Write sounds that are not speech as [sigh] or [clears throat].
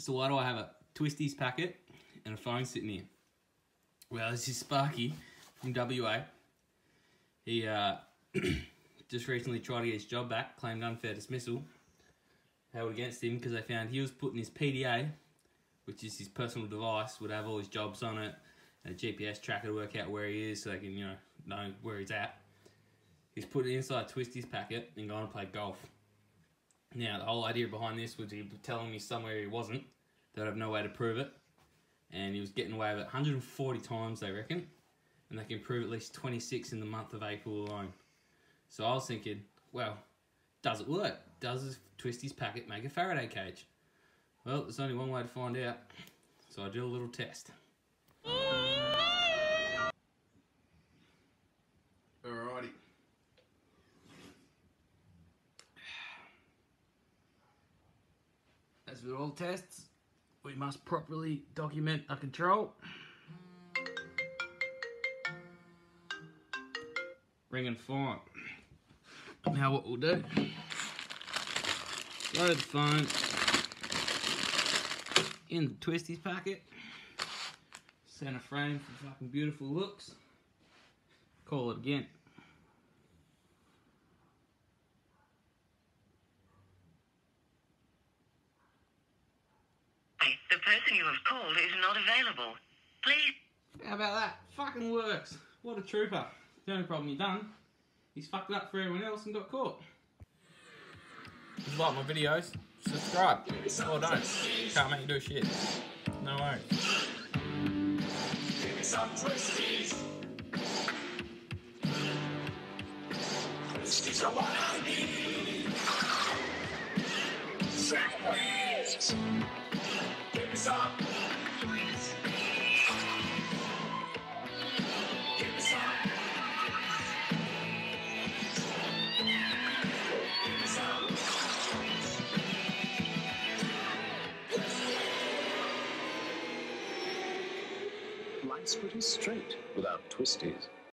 So why do I have a Twisties packet and a phone sitting here? Well, this is Sparky from WA. He uh, [clears throat] just recently tried to get his job back, claimed unfair dismissal, held against him because they found he was putting his PDA, which is his personal device, would have all his jobs on it, and a GPS tracker to work out where he is so they can, you know, know where he's at. He's put it inside Twisties packet and gone and played golf. Now, the whole idea behind this was he telling me somewhere he wasn't, that I'd have no way to prove it, and he was getting away with it 140 times, they reckon, and they can prove at least 26 in the month of April alone. So I was thinking, well, does it work? Does this Twisties packet make a Faraday cage? Well, there's only one way to find out, so I did a little test. Alrighty. As with all tests, we must properly document a control. Ring and fire. Now what we'll do, load the phone in the Twisties packet, center frame for fucking beautiful looks, call it again. The person you have called is not available. Please. How about that? Fucking works. What a trooper. The only problem he done, he's fucked up for everyone else and got caught. If you like my videos, subscribe. Oh, or don't. Can't make you do shit. No worries. Give me some twisties. Twisties are what I need. Segways. Give me some. Life's pretty straight without twisties.